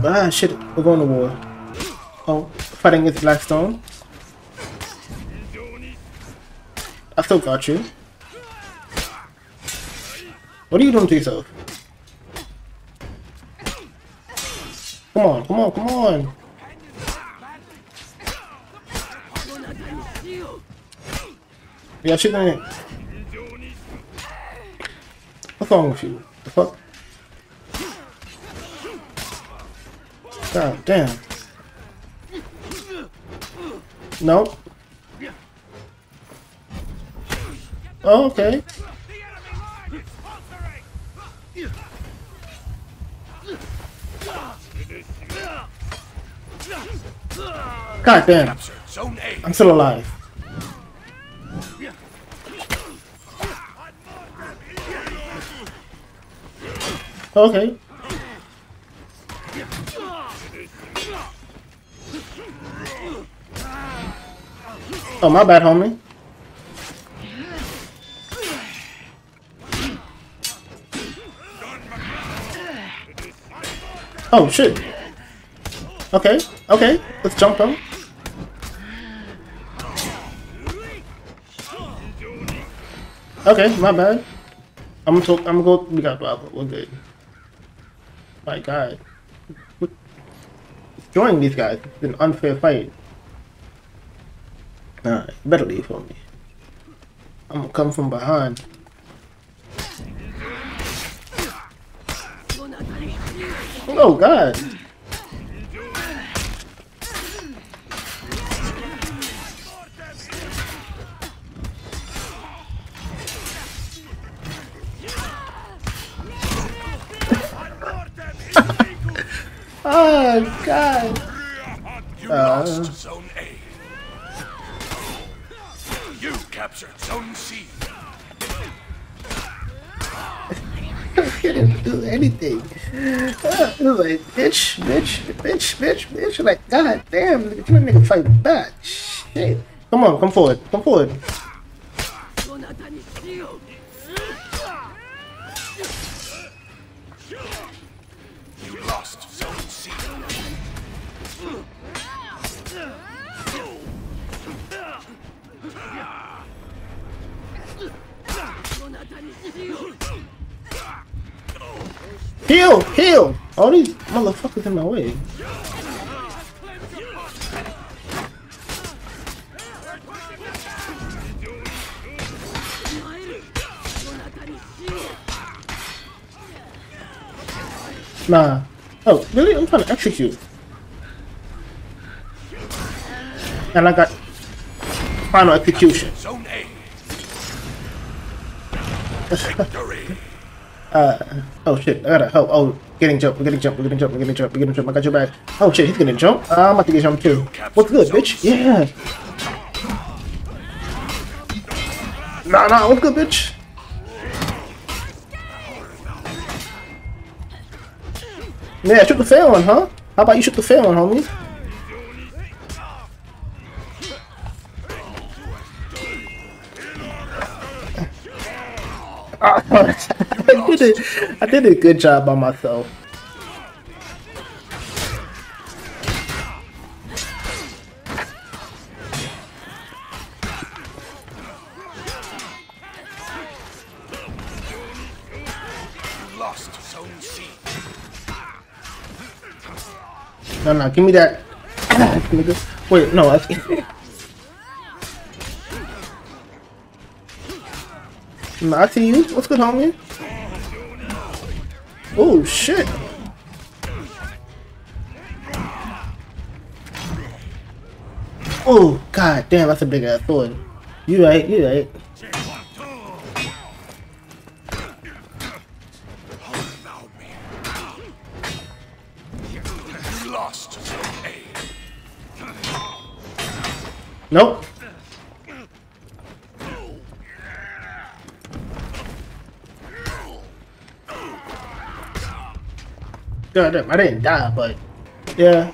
Ah, shit. We're going to war. Oh, fighting against Blackstone. I still got you. What are you doing to yourself? Come on, come on, come on. Yeah, shit ain't. What's wrong with you? The fuck? God damn. Nope. Oh, okay. God damn. I'm still alive. Okay. Oh, my bad, homie. Oh, shit. Okay, okay. Let's jump him. Okay, my bad. I'm gonna I'm gonna go. We got Bravo. We're good. My God, joining these guys It's an unfair fight. Alright, better leave for me. I'm gonna come from behind. Oh God. Oh God. Uh. Captured Zone C. He didn't do anything. Uh, it was like, bitch, bitch, bitch, bitch, bitch. Like, god damn, nigga, you nigga fight back. Shit. Come on, come forward, come forward. Heal, heal. All these motherfuckers in my way. Nah. Oh, really? I'm trying to execute. And I got final execution. Zone Victory. Oh shit, I gotta help. Oh, getting jump, we're getting jump, we're getting jump, we're getting jump, we're getting jump. I got your back. Oh shit, he's gonna jump. Uh, I'm about to get jump too. What's good, bitch? Yeah. Nah, nah, what's good, bitch? Yeah, shoot the fair one, huh? How about you shoot the fair one, homie? I did it. I did a good job by myself. You lost Zone C. No, no, give me that. Wait, no. That's... no, I see you. What's good, homie? Oh shit. Oh god damn, that's a big ass sword. You right, you right. Nope. God damn, I didn't die, but yeah.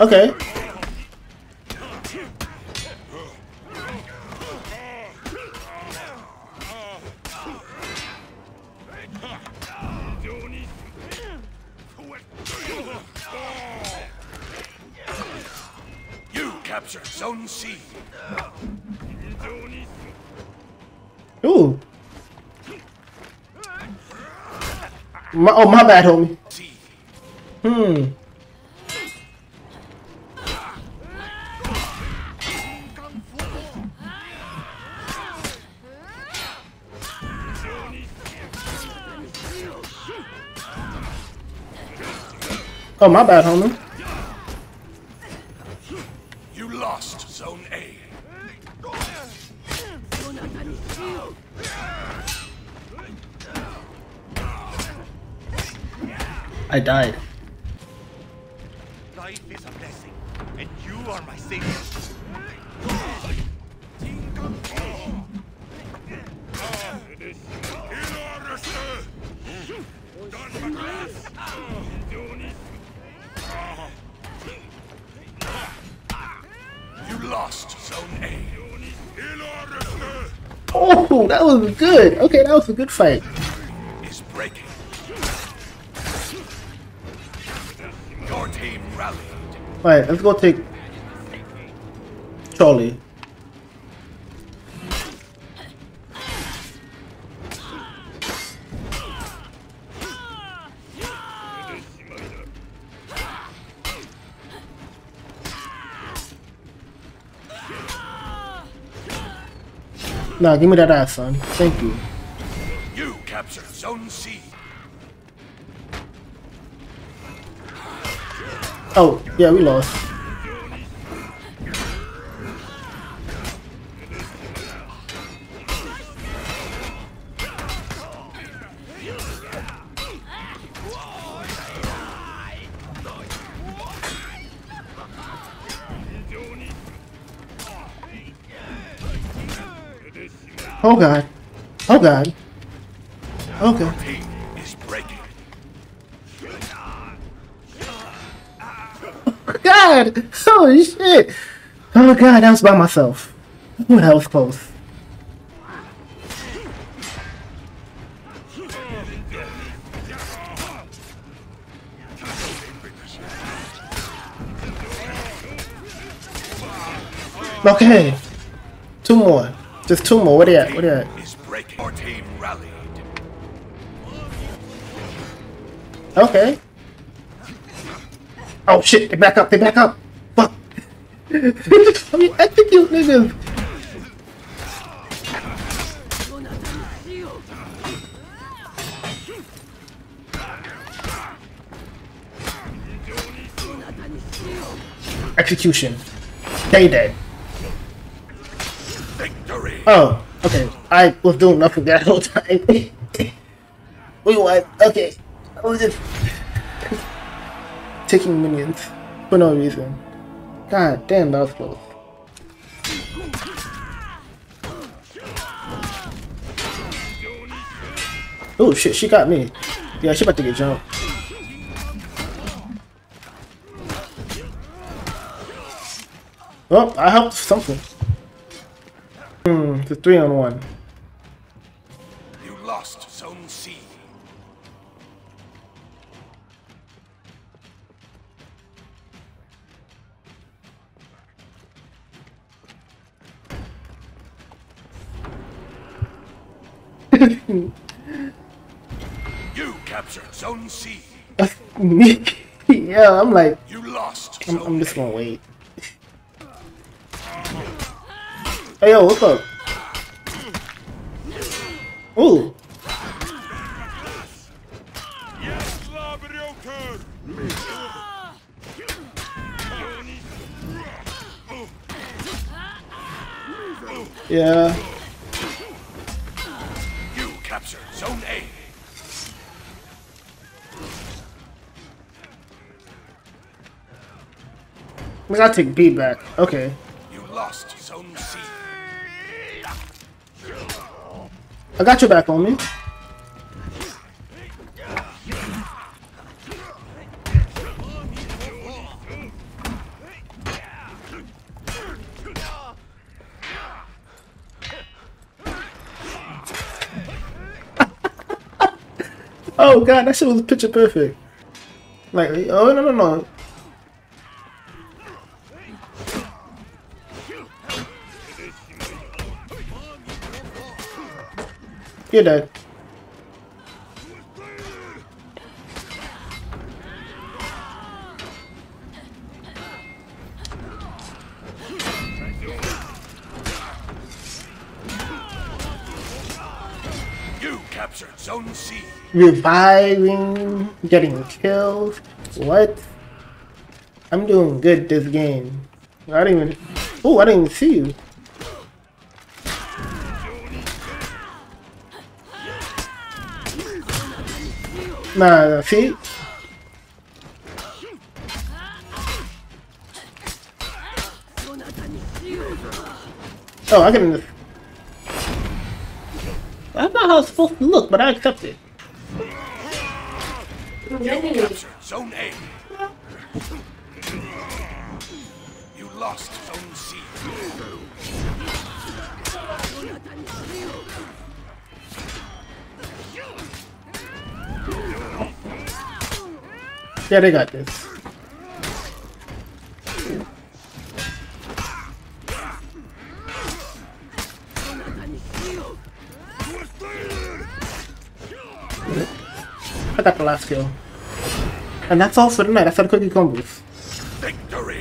Okay. You capture Zone C. Ooh. My, oh, my bad, homie. Hmm. Oh, my bad, homie. Died. Life is a blessing, and you are my savior. You lost Zone A. Oh, that was good. Okay, that was a good fight. Alright, let's go take Charlie. Nah, give me that ass, son. Thank you. You captured Zone C. Oh, yeah, we lost. Oh god. Oh god. Oh, okay. God! Holy shit! Oh god, that was by myself. Ooh, that was close. Okay. Two more. Just two more. Where they at? Where they at? Is breaking. Your team rallied. Okay. Oh shit, they back up, they back up! Fuck! They just fucking niggas! Execution. They dead. Oh, okay. I was doing nothing that whole time. we won. Okay. I was just taking minions for no reason. God damn, that was close. Oh shit, she got me. Yeah, she about to get jumped. Well, I helped something. Hmm, it's a three on one. You lost Zone C. You captured Zone C. Yeah, I'm like, You lost I'm, I'm just gonna wait. Hey yo, what's up? Ooh, yeah. Zone A. We gotta take B back. Okay. You lost Zone C. I got your back on me. oh god, that shit was picture perfect. Like, oh no no no. You're dead. Reviving, getting kills. What? I'm doing good this game. I didn't even. Oh, I didn't even see you. Nah, see? Oh, I can. That's not how it's supposed to look, but I accept it. Captured Zone A. You lost Zone C. Yeah, they got this. I the last kill. And that's all for tonight. That's how the cookie crumbles.